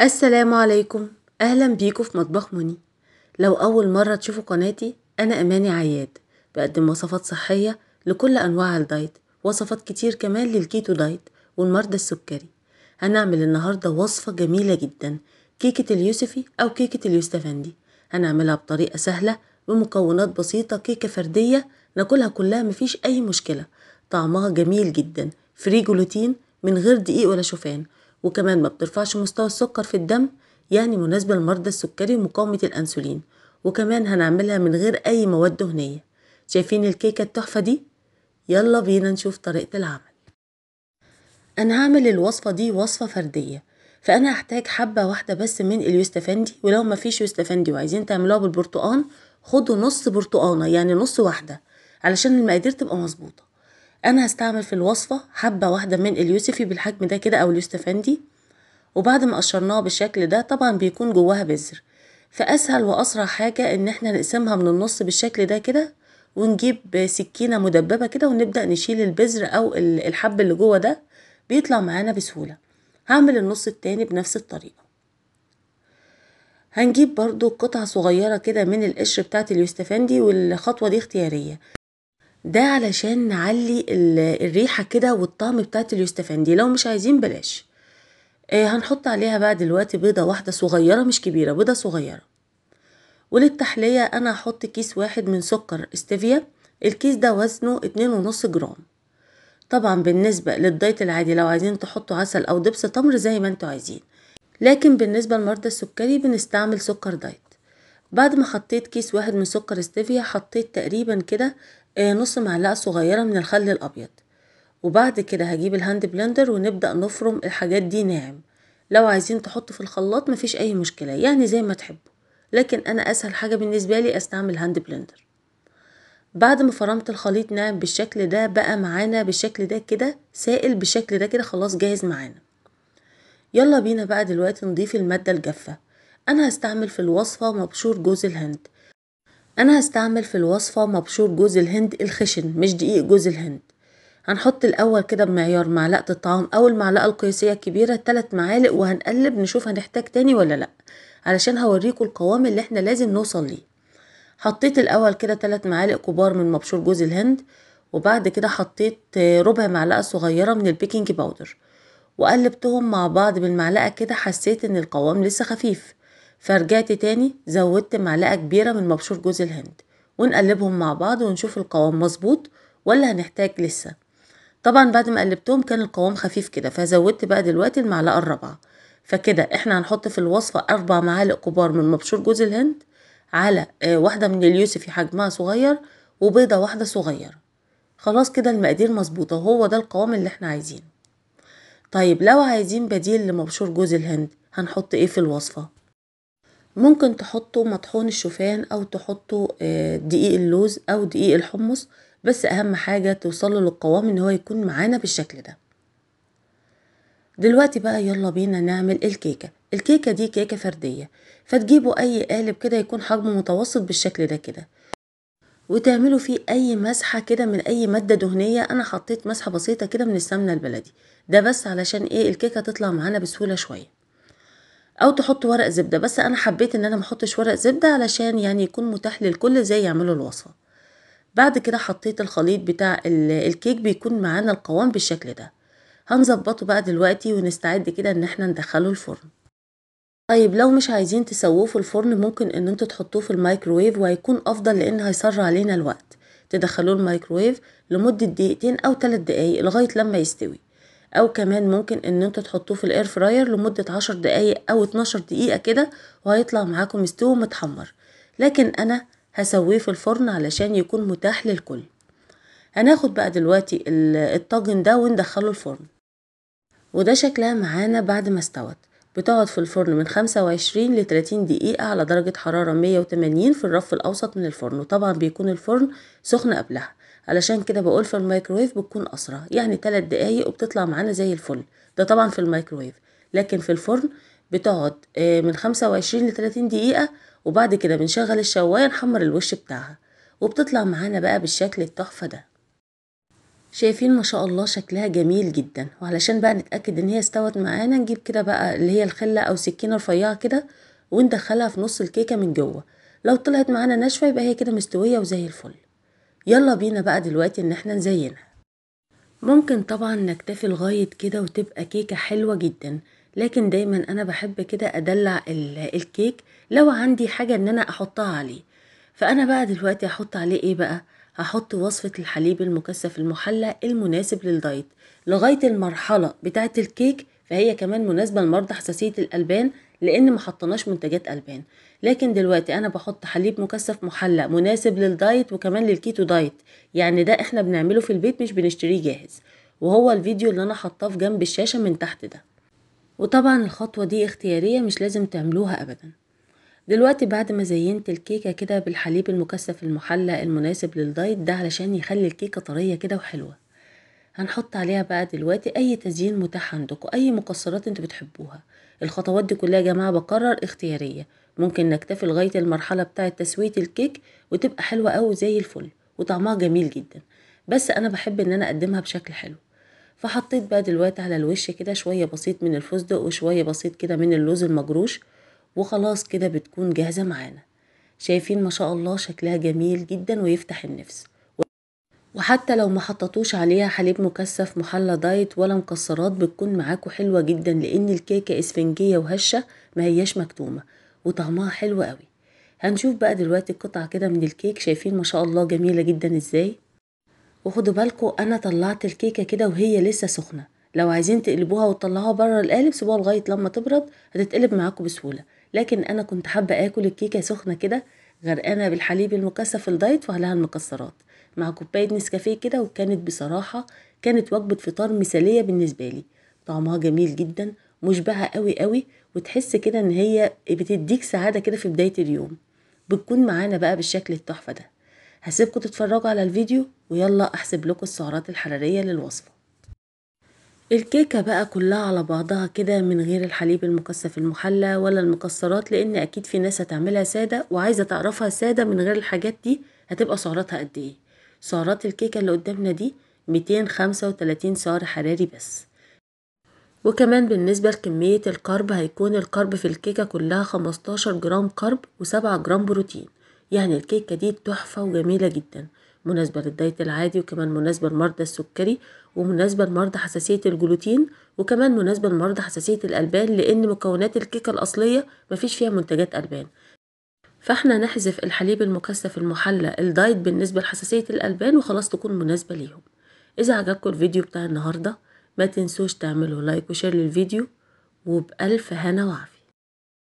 السلام عليكم. أهلا بيكم في مطبخ أماني. لو أول مرة تشوفوا قناتي أنا أماني عياد. بقدم وصفات صحية لكل أنواع ال diet وصفات كتير كمان لل keto diet ولمرضى السكري. هنعمل النهاردة وصفة جميلة جدا كيكة اليوسفي أو كيكة اليوستفندي هنعملها بطريقة سهلة بمكونات بسيطة كيكة فردية ناكلها كلها مفيش أي مشكلة. طعمها جميل جدا. free gluten من غير دقيق ولا شوفان. وكمان ما بترفعش مستوى السكر في الدم يعني مناسبة لمرضى السكري ومقاومة الأنسولين وكمان هنعملها من غير أي مواد دهنية. شايفين الكيكة التحفة دي؟ يلا بينا نشوف طريقة العمل. أنا هعمل الوصفة دي وصفة فردية فأنا هحتاج حبة واحدة بس من اليوستفندي ولو مفيش يوستفندي وعايزين تعملوها بالبرتقان خدوا نص برتقانة يعني نص واحدة علشان المقادير تبقى مظبوطة. أنا هستعمل في الوصفة حبة واحدة من اليوسفي بالحجم ده كده أو اليوستفندي. وبعد ما قشرناها بالشكل ده طبعا بيكون جواها بذر. فأسهل وأسرع حاجة إن إحنا نقسمها من النص بالشكل ده كده ونجيب سكينة مدببة كده ونبدأ نشيل البذر أو الحب اللي جوه ده بيطلع معانا بسهولة. هعمل النص التاني بنفس الطريقة. هنجيب برضو قطعة صغيرة كده من القشر بتاعت اليوستفندي والخطوة دي اختيارية. ده علشان نعلي الريحة كده والطعم بتاعت اليوستفندي لو مش عايزين بلاش. آه هنحط عليها بقى دلوقتي بيضة واحدة صغيرة مش كبيرة بيضة صغيرة. وللتحلية أنا هحط كيس واحد من سكر استيفيا الكيس ده وزنه اتنين ونص جرام. طبعا بالنسبة لل diet العادي لو عايزين تحطوا عسل أو دبس تمر زي ما أنتوا عايزين. لكن بالنسبة لمرضى السكري بنستعمل سكر diet. بعد ما حطيت كيس واحد من سكر استيفيا حطيت تقريبا كده نص معلقة صغيرة من الخل الأبيض. وبعد كده هجيب ال hand blender ونبدأ نفرم الحاجات دي ناعم. لو عايزين تحطوا في الخلاط مفيش أي مشكلة يعني زي ما تحبوا. لكن أنا أسهل حاجة بالنسبة لي أستعمل hand blender. بعد ما فرمت الخليط ناعم بالشكل ده بقى معانا بالشكل ده كده سائل بالشكل ده كده خلاص جاهز معانا. يلا بينا بقى دلوقتي نضيف المادة الجافة. أنا هستعمل في الوصفة مبشور جوز الهند. أنا هستعمل في الوصفة مبشور جوز الهند الخشن مش دقيق جوز الهند. هنحط الأول كده بمعيار معلقة الطعام أو المعلقة القياسية الكبيرة تلات معالق وهنقلب نشوف هنحتاج تاني ولا لأ علشان هوريكم القوام اللي إحنا لازم نوصل ليه. حطيت الأول كده تلات معالق كبار من مبشور جوز الهند وبعد كده حطيت ربع معلقة صغيرة من ال baking powder وقلبتهم مع بعض بالمعلقة كده حسيت إن القوام لسه خفيف. فرجعت تاني زودت معلقة كبيرة من مبشور جوز الهند. ونقلبهم مع بعض ونشوف القوام مظبوط ولا هنحتاج لسه. طبعا بعد ما قلبتهم كان القوام خفيف كده فزودت بقى دلوقتي المعلقة الرابعة. فكده إحنا هنحط في الوصفة أربع معالق كبار من مبشور جوز الهند على واحدة من اليوسفي حجمها صغير وبيضة واحدة صغيرة خلاص كده المقادير مظبوطة وهو ده القوام اللي إحنا عايزينه. طيب لو عايزين بديل لمبشور جوز الهند هنحط إيه في الوصفة؟ ممكن تحطوا مطحون الشوفان أو تحطوا دقيق اللوز أو دقيق الحمص بس أهم حاجة توصلوا للقوام إن هو يكون معانا بالشكل ده. دلوقتي بقى يلا بينا نعمل الكيكة. الكيكة دي كيكة فردية فتجيبوا أي قالب كده يكون حجمه متوسط بالشكل ده كده وتعملوا فيه أي مسحة كده من أي مادة دهنية. أنا حطيت مسحة بسيطة كده من السمنة البلدي ده بس علشان إيه؟ الكيكة تطلع معانا بسهولة شوية. أو تحطوا ورق زبدة. بس أنا حبيت إن أنا محطش ورق زبدة علشان يعني يكون متاح للكل زي يعملوا الوصفة. بعد كده حطيت الخليط بتاع الكيك بيكون معانا القوام بالشكل ده. هنظبطه بقى دلوقتي ونستعد كده إن إحنا ندخله الفرن. طيب لو مش عايزين تسووه في الفرن ممكن إن أنتوا تحطوه في الميكروويف وهيكون أفضل لأن هيسرع علينا الوقت. تدخلوه الميكروويف لمدة دقيقتين أو 3 دقايق لغاية لما يستوي. أو كمان ممكن إن أنتوا تحطوه في ال air fryer لمدة عشر دقايق أو اتناشر دقيقة كده وهيطلع معاكم مستوي ومتحمر. لكن أنا هسويه في الفرن علشان يكون متاح للكل. هناخد بقى دلوقتي الطاجن ده وندخله الفرن. وده شكلها معانا بعد ما استوت. بتقعد في الفرن من خمسة وعشرين لتلاتين دقيقة على درجة حرارة مية وتمانين في الرف الأوسط من الفرن وطبعا بيكون الفرن سخن قبلها. علشان كده بقول في الميكرويف بتكون أسرع يعني 3 دقايق وبتطلع معانا زي الفل. ده طبعا في الميكرويف لكن في الفرن بتقعد من 25 ل 30 دقيقة وبعد كده بنشغل الشواية نحمر الوش بتاعها. وبتطلع معانا بقى بالشكل التحفة ده. شايفين ما شاء الله شكلها جميل جدا. وعلشان بقى نتأكد إن هي استوت معانا نجيب كده بقى اللي هي الخلة أو سكينة رفيعة كده وندخلها في نص الكيكة من جوه. لو طلعت معانا ناشفة يبقى هي كده مستوية وزي الفل. يلا بينا بقى دلوقتي ان إحنا نزينها. ممكن طبعا نكتفي لغاية كده وتبقى كيكة حلوة جدا لكن دايما أنا بحب كده أدلع الكيك لو عندي حاجة إن أنا أحطها عليه. فأنا بقى دلوقتي هحط عليه إيه بقى؟ هحط وصفة الحليب المكثف المحلى المناسب للدايت لغاية المرحلة بتاعة الكيك فهي كمان مناسبة لمرضى حساسية الألبان لأن ما حطناش منتجات ألبان. لكن دلوقتي أنا بحط حليب مكثف محلى مناسب لل diet وكمان لل keto diet. يعني ده إحنا بنعمله في البيت مش بنشتريه جاهز. وهو الفيديو اللي أنا حطاه في جنب الشاشة من تحت ده. وطبعا الخطوة دي اختيارية مش لازم تعملوها أبدا. دلوقتي بعد ما زينت الكيكة كده بالحليب المكثف المحلى المناسب لل diet ده علشان يخلي الكيكة طرية كده وحلوة. هنحط عليها بقى دلوقتي أي تزيين متاح عندكم أي مكسرات أنتوا بتحبوها. الخطوات دي كلها يا جماعة بكرر اختيارية. ممكن نكتفي لغاية المرحلة بتاعة تسوية الكيك وتبقى حلوة قوي زي الفل وطعمها جميل جدا. بس أنا بحب إن أنا أقدمها بشكل حلو. فحطيت بقى دلوقتي على الوش كده شوية بسيط من الفستق وشوية بسيط كده من اللوز المجروش وخلاص كده بتكون جاهزة معانا. شايفين ما شاء الله شكلها جميل جدا ويفتح النفس. وحتى لو ما حطتوش عليها حليب مكثف محلى دايت ولا مكسرات بتكون معاكم حلوة جدا لأن الكيكة إسفنجية وهشة ما هياش مكتومة وطعمها حلو قوي. هنشوف بقى دلوقتي قطعة كده من الكيك شايفين ما شاء الله جميلة جدا إزاي. وخدوا بالكم أنا طلعت الكيكة كده وهي لسه سخنة. لو عايزين تقلبوها وتطلعوها بره القالب سيبوها لغاية لما تبرد هتتقلب معاكم بسهولة. لكن أنا كنت حابة آكل الكيكة سخنة كده غرقانة بالحليب المكثف الدايت وعليها المكسرات. مع كوباية نسكافيه كده وكانت بصراحة كانت وجبة فطار مثالية بالنسبة لي. طعمها جميل جدا مشبعة قوي قوي وتحس كده إن هي بتديك سعادة كده في بداية اليوم. بتكون معانا بقى بالشكل التحفة ده. هسيبكم تتفرجوا على الفيديو ويلا أحسب لكم السعرات الحرارية للوصفة. الكيكة بقى كلها على بعضها كده من غير الحليب المكثف المحلى ولا المكسرات لأن أكيد في ناس هتعملها سادة وعايزة تعرفها سادة من غير الحاجات دي هتبقى سعراتها قد إيه. سعرات الكيكة اللي قدامنا دي 235 سعر حراري بس. وكمان بالنسبة لكمية ال carb هيكون ال carb في الكيكة كلها 15 جرام carb و7 جرام بروتين. يعني الكيكة دي تحفة وجميلة جدا مناسبة لل diet العادي وكمان مناسبة لمرضى السكري ومناسبة لمرضى حساسية الجلوتين وكمان مناسبة لمرضى حساسية الألبان لأن مكونات الكيكة الأصلية مفيش فيها منتجات ألبان. فاحنا نحذف الحليب المكثف المحلى ال diet بالنسبة لحساسية الألبان وخلاص تكون مناسبة ليهم. إذا عجبكم الفيديو بتاع النهاردة ما تنسوش تعملوا like و share للفيديو وبألف هنا وعافية.